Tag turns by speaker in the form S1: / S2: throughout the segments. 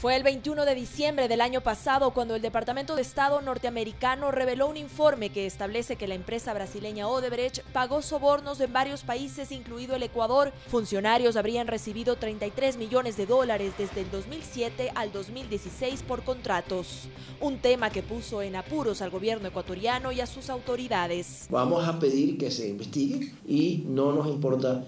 S1: Fue el 21 de diciembre del año pasado cuando el Departamento de Estado norteamericano reveló un informe que establece que la empresa brasileña Odebrecht pagó sobornos en varios países, incluido el Ecuador. Funcionarios habrían recibido 33 millones de dólares desde el 2007 al 2016 por contratos. Un tema que puso en apuros al gobierno ecuatoriano y a sus autoridades.
S2: Vamos a pedir que se investigue y no nos importa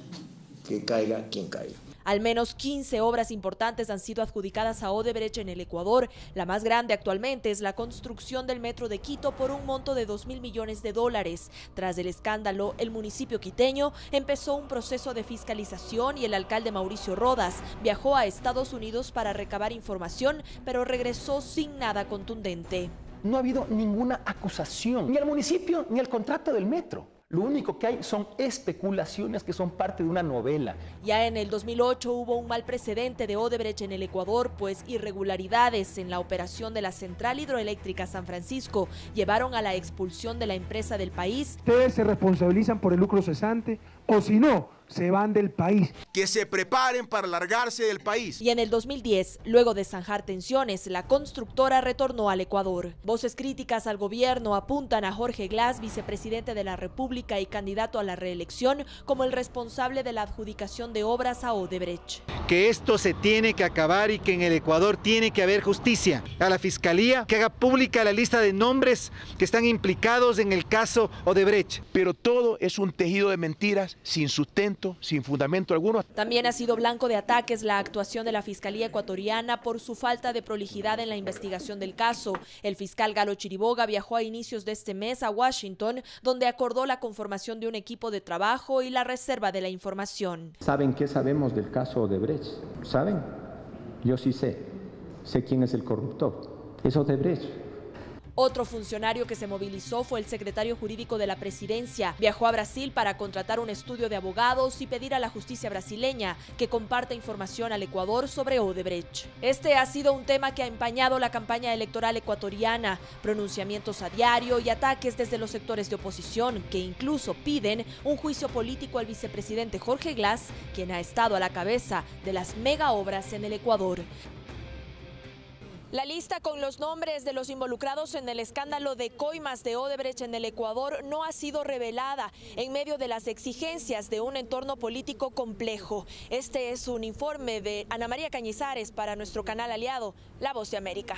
S2: que caiga quien caiga.
S1: Al menos 15 obras importantes han sido adjudicadas a Odebrecht en el Ecuador. La más grande actualmente es la construcción del metro de Quito por un monto de 2 mil millones de dólares. Tras el escándalo, el municipio quiteño empezó un proceso de fiscalización y el alcalde Mauricio Rodas viajó a Estados Unidos para recabar información, pero regresó sin nada contundente.
S3: No ha habido ninguna acusación, ni al municipio, ni al contrato del metro. Lo único que hay son especulaciones que son parte de una novela.
S1: Ya en el 2008 hubo un mal precedente de Odebrecht en el Ecuador, pues irregularidades en la operación de la central hidroeléctrica San Francisco llevaron a la expulsión de la empresa del país.
S4: Ustedes se responsabilizan por el lucro cesante o si no, se van del país.
S5: Que se preparen para largarse del país.
S1: Y en el 2010, luego de zanjar tensiones, la constructora retornó al Ecuador. Voces críticas al gobierno apuntan a Jorge Glass, vicepresidente de la República y candidato a la reelección, como el responsable de la adjudicación de obras a Odebrecht.
S6: Que esto se tiene que acabar y que en el Ecuador tiene que haber justicia. A la Fiscalía que haga pública la lista de nombres que están implicados en el caso Odebrecht.
S3: Pero todo es un tejido de mentiras sin sustento sin fundamento alguno.
S1: También ha sido blanco de ataques la actuación de la Fiscalía ecuatoriana por su falta de prolijidad en la investigación del caso. El fiscal Galo Chiriboga viajó a inicios de este mes a Washington, donde acordó la conformación de un equipo de trabajo y la reserva de la información.
S7: ¿Saben qué sabemos del caso de Brecht? ¿Saben? Yo sí sé. Sé quién es el corruptor. Es Odebrecht.
S1: Otro funcionario que se movilizó fue el secretario jurídico de la presidencia. Viajó a Brasil para contratar un estudio de abogados y pedir a la justicia brasileña que comparta información al Ecuador sobre Odebrecht. Este ha sido un tema que ha empañado la campaña electoral ecuatoriana, pronunciamientos a diario y ataques desde los sectores de oposición que incluso piden un juicio político al vicepresidente Jorge Glass, quien ha estado a la cabeza de las mega obras en el Ecuador. La lista con los nombres de los involucrados en el escándalo de coimas de Odebrecht en el Ecuador no ha sido revelada en medio de las exigencias de un entorno político complejo. Este es un informe de Ana María Cañizares para nuestro canal aliado, La Voz de América.